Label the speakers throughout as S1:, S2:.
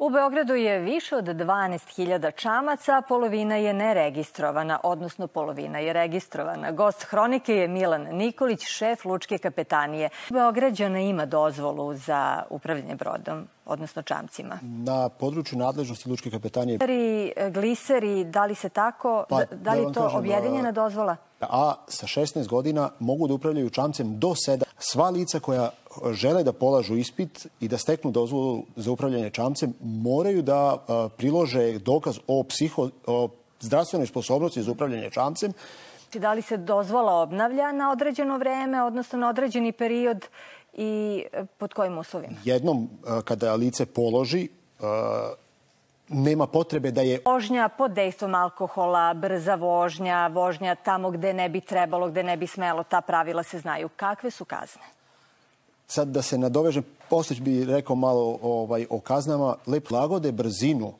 S1: U Beogradu je više od 12.000 čamaca, polovina je neregistrovana, odnosno polovina je registrovana. Gost hronike je Milan Nikolić, šef Lučke kapetanije. Beograđana ima dozvolu za upravljanje brodom, odnosno čamcima.
S2: Na području nadležnosti Lučke kapetanije...
S1: Gliseri, gliseri, da li se tako,
S2: Pa,
S1: da, da li
S2: da
S1: to
S2: kažem,
S1: objedinjena dozvola?
S2: a sa 16 godina mogu da upravljaju čamcem do 7. Sva lica koja žele da polažu ispit i da steknu dozvolu za upravljanje čamcem moraju da a, prilože dokaz o, psiho, o zdravstvenoj sposobnosti za upravljanje čamcem
S1: Da li se dozvola obnavlja na određeno vreme, odnosno na određeni period i e, pod kojim uslovima?
S2: jednom a, kada lice položi a, nema potrebe da je
S1: Vožnja pod dejstvom alkohola, brza vožnja, vožnja tamo gde ne bi trebalo, gde ne bi smelo, ta pravila se znaju. Kakve su kazne?
S2: sad da se nadovežem, posle bi rekao malo ovaj, o kaznama, lep lagode brzinu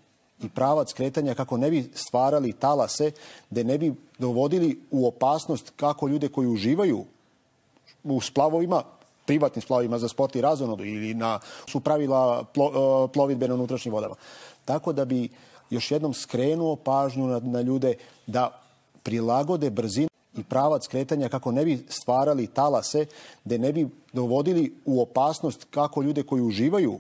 S2: i pravac kretanja kako ne bi stvarali talase, da ne bi dovodili u opasnost kako ljude koji uživaju u splavovima, privatnim splavovima za sport i razonodu ili na, su pravila plo, e, plovidbe na unutrašnjim vodama. Tako da bi još jednom skrenuo pažnju na, na ljude da prilagode brzinu i pravac kretanja kako ne bi stvarali talase, da ne bi dovodili u opasnost kako ljude koji uživaju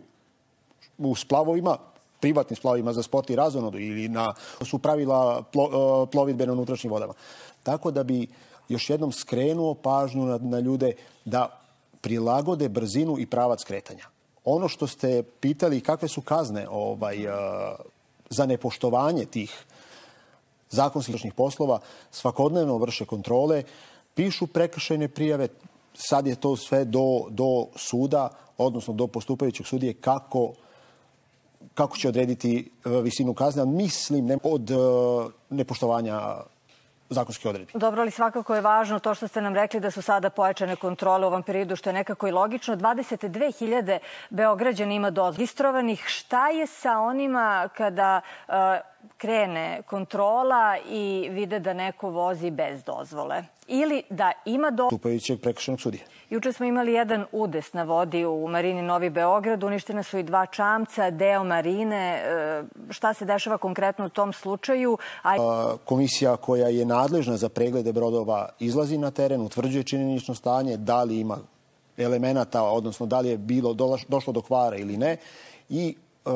S2: u splavovima, privatnim splavovima za sport i razonodu ili na, su pravila plo, e, plovidbe na unutrašnjim vodama. Tako da bi još jednom skrenuo pažnju na, na ljude da prilagode brzinu i pravac kretanja. Ono što ste pitali kakve su kazne ovaj, e, za nepoštovanje tih zakonskih poslova, svakodnevno vrše kontrole, pišu prekršajne prijave, sad je to sve do, do suda, odnosno do postupajućeg sudije, kako kako će odrediti e, visinu kazne, mislim ne, od e, nepoštovanja zakonskih odredbi.
S1: Dobro, ali svakako je važno to što ste nam rekli da su sada pojačane kontrole u ovom periodu, što je nekako i logično. 22.000 Beograđana ima dozregistrovanih. Šta je sa onima kada uh, krene kontrola i vide da neko vozi bez dozvole? Ili da ima dozvole?
S2: Stupajućeg prekršajnog sudije.
S1: Juče smo imali jedan udes na vodi u Marini Novi Beograd, uništene su i dva čamca, deo Marine. E, Šta se dešava konkretno u tom slučaju? A...
S2: Komisija koja je nadležna za preglede brodova izlazi na teren, utvrđuje činjenično stanje, da li ima elemenata, odnosno da li je bilo došlo do kvara ili ne. I e,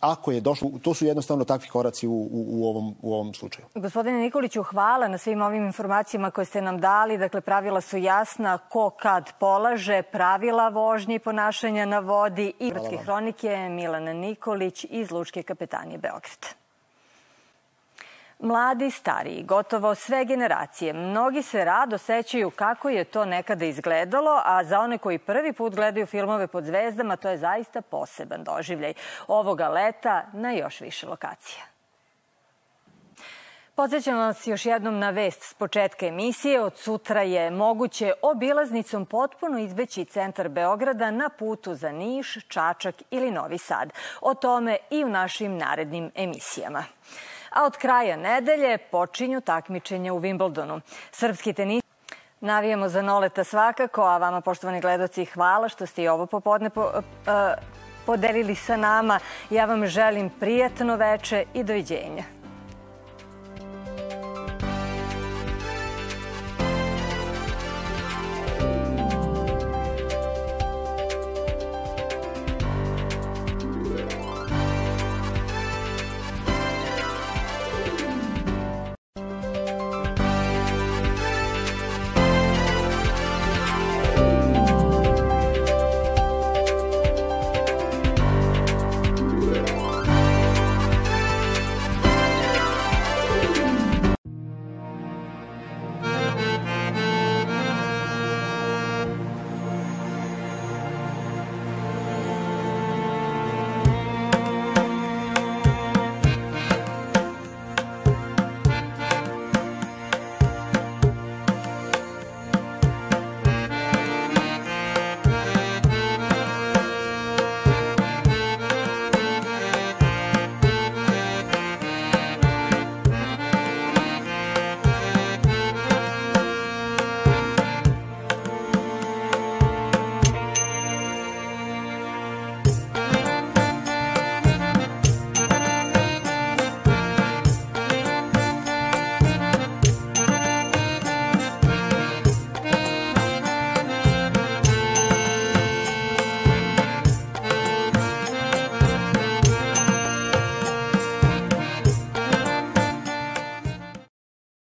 S2: ako je došlo, to su jednostavno takvi koraci u, u, u, ovom, u ovom slučaju.
S1: Gospodine Nikoliću, hvala na svim ovim informacijama koje ste nam dali. Dakle, pravila su jasna, ko kad polaže, pravila vožnje i ponašanja na vodi i Brodske hronike Milana Nikolić iz Lučke kapetanije Beograd. Mladi, stariji, gotovo sve generacije, mnogi se rado sećaju kako je to nekada izgledalo, a za one koji prvi put gledaju filmove pod zvezdama, to je zaista poseban doživljaj. Ovoga leta na još više lokacija. Podsećam vas još jednom na vest s početka emisije. Od sutra je moguće obilaznicom potpuno izbeći centar Beograda na putu za Niš, Čačak ili Novi Sad. O tome i u našim narednim emisijama. A od kraja nedelje počinju takmičenja u Wimbledonu. Srpski tenis Navijamo za Noleta svakako, a vama, poštovani gledoci, hvala što ste i ovo popodne po, uh, podelili sa nama. Ja vam želim prijatno veče i doviđenja.